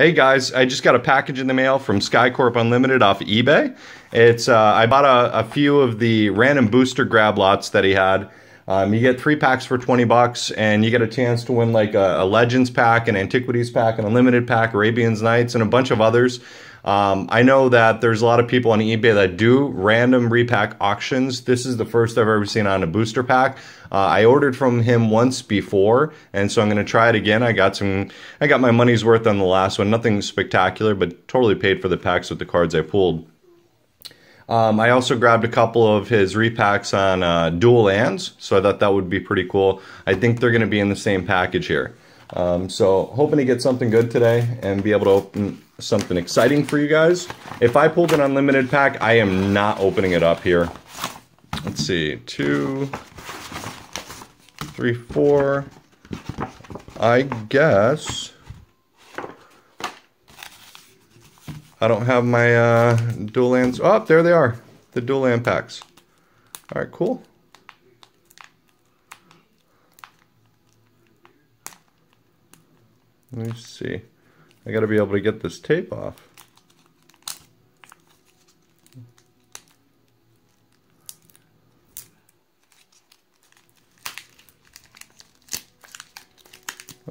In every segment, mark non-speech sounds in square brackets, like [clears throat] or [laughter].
Hey guys, I just got a package in the mail from SkyCorp Unlimited off eBay. It's uh, I bought a, a, few of the random booster grab lots that he had. Um, you get three packs for 20 bucks, and you get a chance to win like a, a Legends pack, an Antiquities pack, an Unlimited pack, Arabian's Nights, and a bunch of others. Um, I know that there's a lot of people on eBay that do random repack auctions. This is the first I've ever seen on a booster pack. Uh, I ordered from him once before, and so I'm going to try it again. I got some, I got my money's worth on the last one. Nothing spectacular, but totally paid for the packs with the cards I pulled. Um, I also grabbed a couple of his repacks on uh, dual lands, so I thought that would be pretty cool. I think they're going to be in the same package here. Um, so hoping to get something good today and be able to open something exciting for you guys. If I pulled an unlimited pack, I am not opening it up here. Let's see, two, three, four. I guess I don't have my uh, dual lands. Oh, there they are, the dual land packs. All right, cool. Let me see. I got to be able to get this tape off.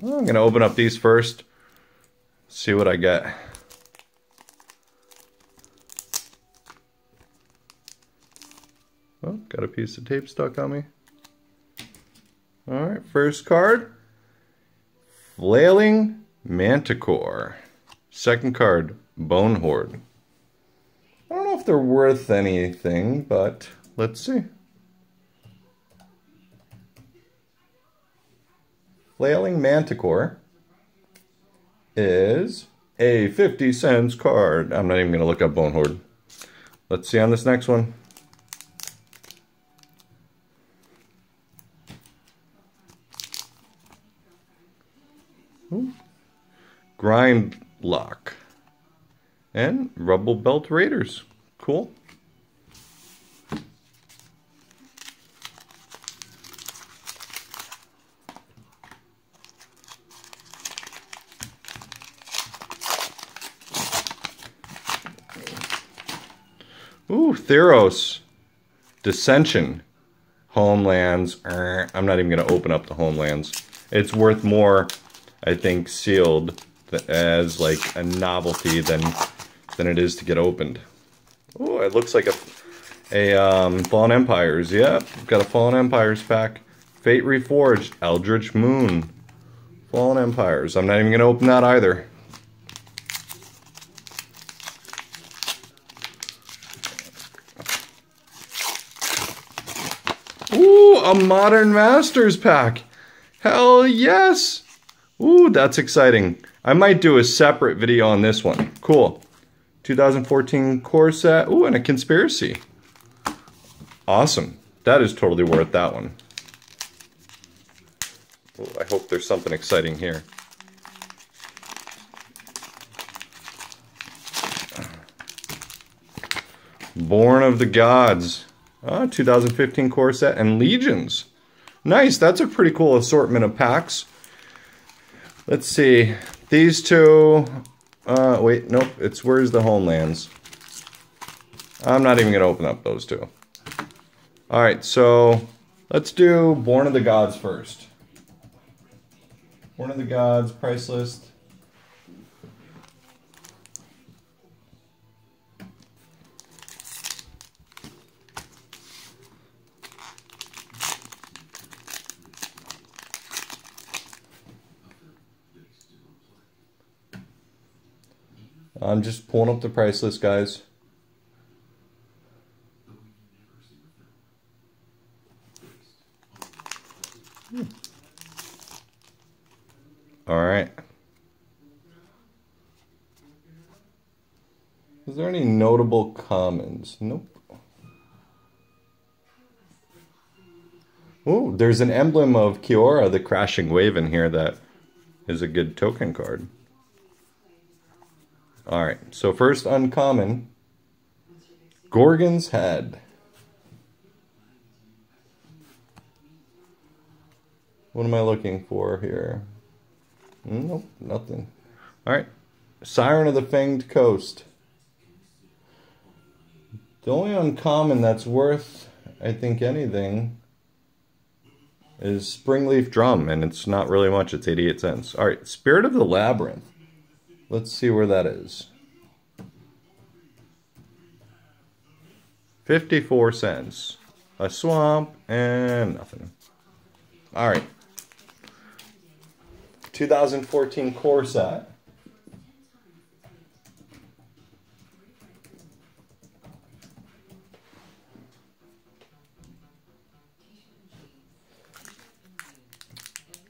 I'm to open up these first, see what I get. Oh, got a piece of tape stuck on me. All right, first card. Flailing Manticore. Second card, Bone Horde. I don't know if they're worth anything, but let's see. Flailing Manticore is a 50 cents card. I'm not even going to look up Bone Horde. Let's see on this next one. Grind Lock. And Rubblebelt Raiders. Cool. Ooh, Theros. Dissension. Homelands. Er, I'm not even going to open up the Homelands. It's worth more I think, sealed as like a novelty than than it is to get opened. Oh, it looks like a a um, Fallen Empires. Yep, got a Fallen Empires pack. Fate Reforged, Eldritch Moon, Fallen Empires. I'm not even gonna open that either. Ooh, a Modern Masters pack. Hell yes! Ooh, that's exciting. I might do a separate video on this one. Cool. 2014 core set. Ooh, and a conspiracy. Awesome. That is totally worth that one. Ooh, I hope there's something exciting here. Born of the Gods. Ah, 2015 core set and Legions. Nice, that's a pretty cool assortment of packs. Let's see. These two... Uh, wait, nope. It's Where's the Homelands. I'm not even going to open up those two. Alright, so let's do Born of the Gods first. Born of the Gods, price list. I'm just pulling up the price list, guys. Hmm. All right. Is there any notable commons? Nope. Oh, there's an emblem of Kiora, the crashing wave in here that is a good token card. All right, so first uncommon, Gorgon's Head. What am I looking for here? Mm, nope, nothing. All right, Siren of the Fanged Coast. The only uncommon that's worth, I think, anything is Springleaf Drum, and it's not really much. It's 88 cents. All right, Spirit of the Labyrinth. Let's see where that is. 54 cents. A swamp and nothing. All right. 2014 core set.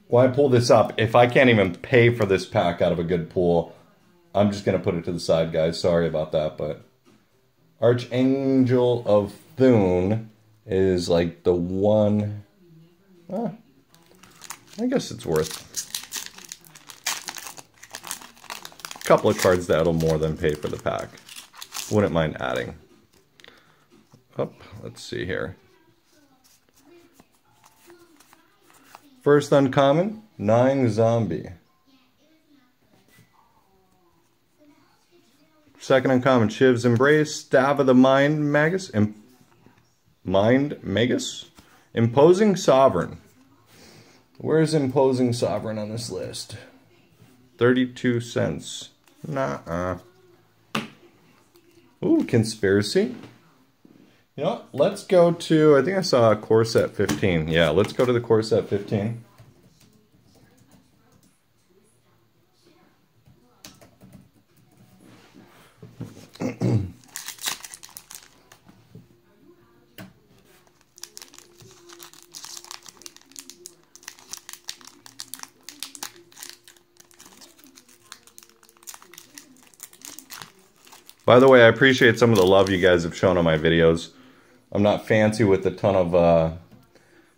Why pull this up? If I can't even pay for this pack out of a good pool, I'm just going to put it to the side, guys. Sorry about that, but Archangel of Thune is like the one... I guess it's worth a couple of cards that'll more than pay for the pack. Wouldn't mind adding. Up, let's see here. First uncommon, Nine Zombie. Second uncommon, Shiv's Embrace, Staff of the Mind Magus, Im Mind Magus, Imposing Sovereign. Where's Imposing Sovereign on this list? 32 cents. Nah-uh. Ooh, Conspiracy. You know? Let's go to, I think I saw a core set 15. Yeah, let's go to the core set 15. By the way, I appreciate some of the love you guys have shown on my videos. I'm not fancy with a ton of uh,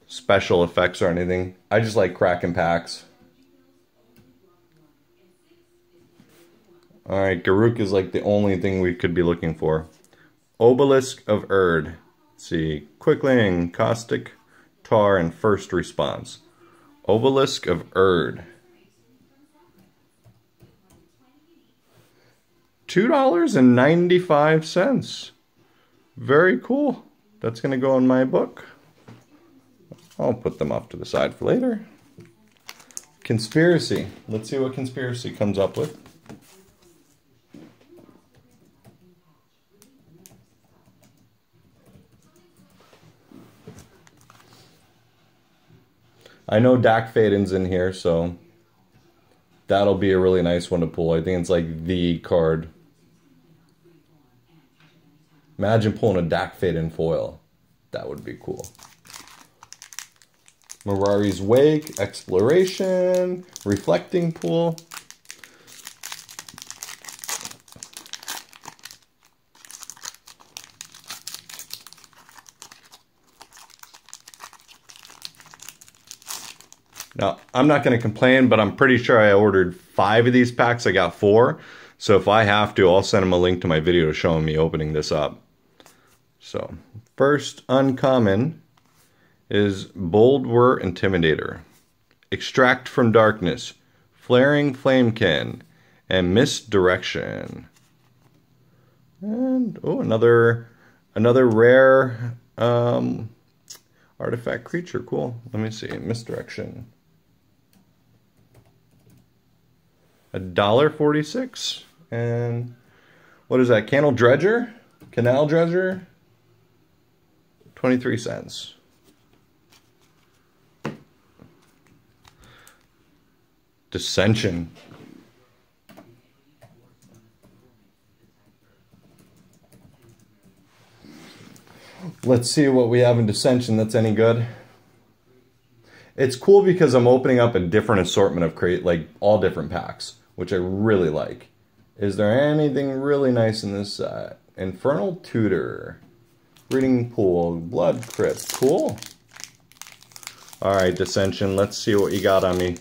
special effects or anything. I just like cracking packs. Alright, Garruk is like the only thing we could be looking for. Obelisk of Urd. Let's see. Quickling, Caustic, Tar, and First Response. Obelisk of Urd. $2.95. Very cool. That's going to go in my book. I'll put them off to the side for later. Conspiracy. Let's see what conspiracy comes up with. I know Dack Fayden's in here, so that'll be a really nice one to pull. I think it's like the card Imagine pulling a Dack in foil. That would be cool. Mirari's Wake, Exploration, Reflecting Pool. Now, I'm not going to complain, but I'm pretty sure I ordered five of these packs. I got four. So if I have to, I'll send them a link to my video showing me opening this up. So, first uncommon is Boldwyr Intimidator. Extract from Darkness, Flaring Flamekin, and Misdirection. And oh, another another rare um, artifact creature. Cool. Let me see. Misdirection. A dollar forty-six. And what is that? Canal Dredger? Canal Dredger? 23 cents. Dissension. Let's see what we have in Dissension that's any good. It's cool because I'm opening up a different assortment of create like all different packs, which I really like. Is there anything really nice in this set? Infernal Tutor. Breeding Pool. Blood Crypt. Cool. Alright, Dissension. Let's see what you got on me.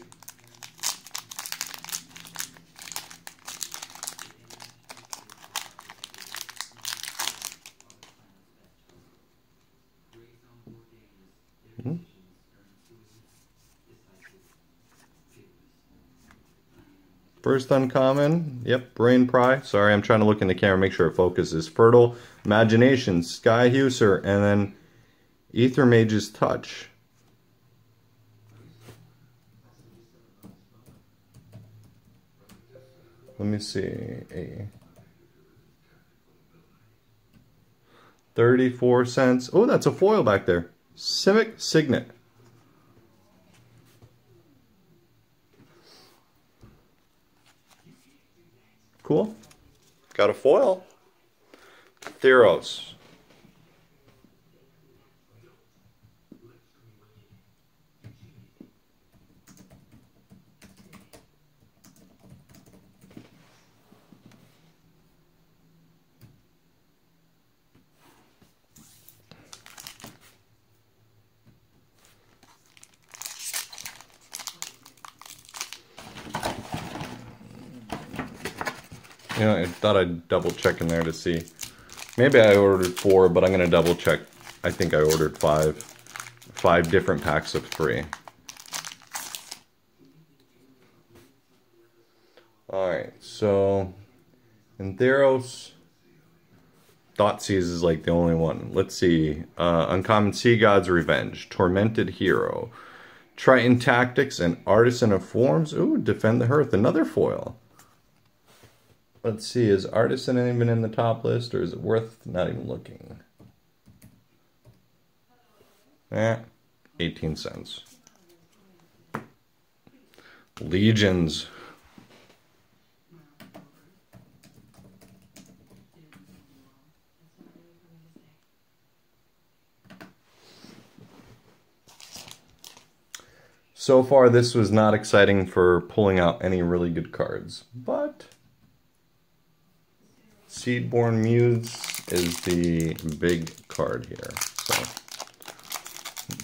First uncommon, yep, Brain Pry. Sorry, I'm trying to look in the camera, make sure it focuses. Fertile Imagination, Sky Hussar, and then Aethermage's Touch. Let me see. A 34 cents. Oh, that's a foil back there. Simic Signet. Cool. Got a foil. Theros. You know, I thought I'd double check in there to see. Maybe I ordered four, but I'm to double check. I think I ordered five. Five different packs of three. Alright, so... In Theros... Thoughtseize is like the only one. Let's see. Uh, Uncommon Sea God's Revenge. Tormented Hero. Triton Tactics and Artisan of Forms. Ooh, Defend the Hearth. Another foil. Let's see, is Artisan even in the top list, or is it worth not even looking? Eh, 18 cents. Legions. So far, this was not exciting for pulling out any really good cards, but... Seedborn Muse is the big card here. So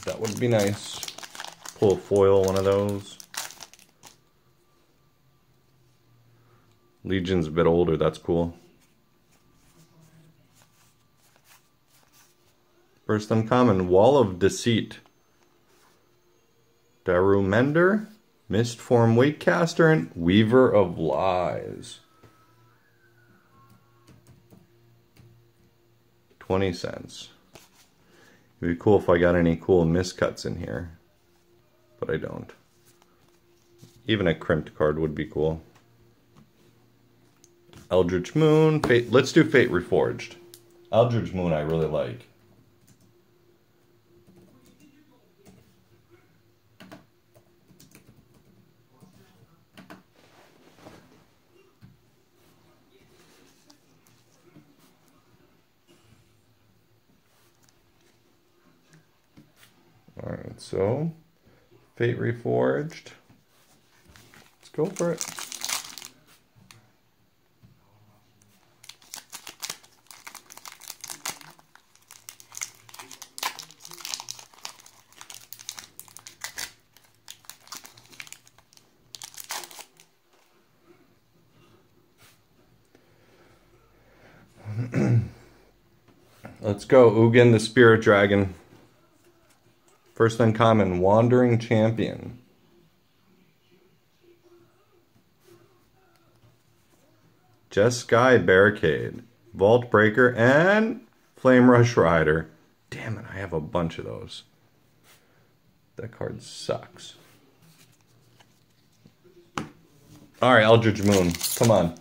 that would be nice. Pull a foil, one of those. Legion's a bit older, that's cool. First uncommon, Wall of Deceit. Daru Mender, Mistform Wakecaster, and Weaver of Lies. 20 cents. It'd be cool if I got any cool miscuts in here, but I don't. Even a crimped card would be cool. Eldritch Moon, Fate, let's do Fate Reforged. Eldritch Moon I really like. So Fate Reforged. Let's go for it. [clears throat] Let's go, Ugin the Spirit Dragon. First uncommon, Wandering Champion. Just Sky Barricade, Vaultbreaker, and Flamerush Rider. Damn it, I have a bunch of those. That card sucks. Alright, Eldritch Moon, come on.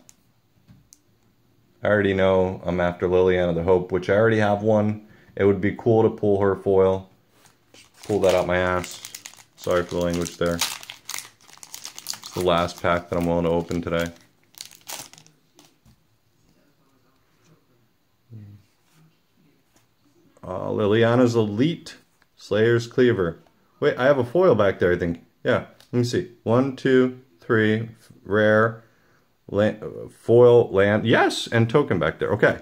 I already know I'm after Liliana the Hope, which I already have one. It would be cool to pull her foil pull that out my ass. Sorry for the language there. It's the last pack that I'm willing to open today. Uh, Liliana's Elite Slayer's Cleaver. Wait, I have a foil back there, I think. Yeah, let me see. One, two, three, rare, foil, land. Yes, and token back there. Okay.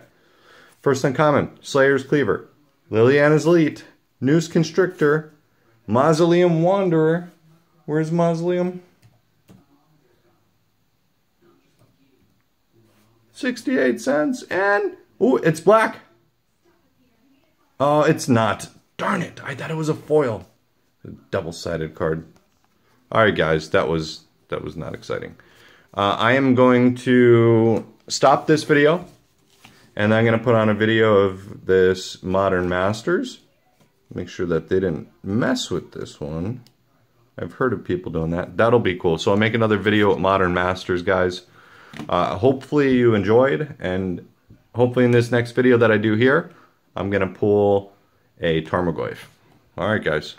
First uncommon, Slayer's Cleaver. Liliana's Elite. Noose Constrictor. Mausoleum Wanderer. Where's Mausoleum? 68 cents and... Oh, it's black. Oh, it's not. Darn it. I thought it was a foil. Double-sided card. All right, guys. That was that was not exciting. Uh, I am going to stop this video and I'm going to put on a video of this Modern Masters. Make sure that they didn't mess with this one. I've heard of people doing that. That'll be cool. So I'll make another video at Modern Masters, guys. Uh, hopefully you enjoyed, and hopefully in this next video that I do here, I'm going to pull a Tarmogoyf. All right, guys.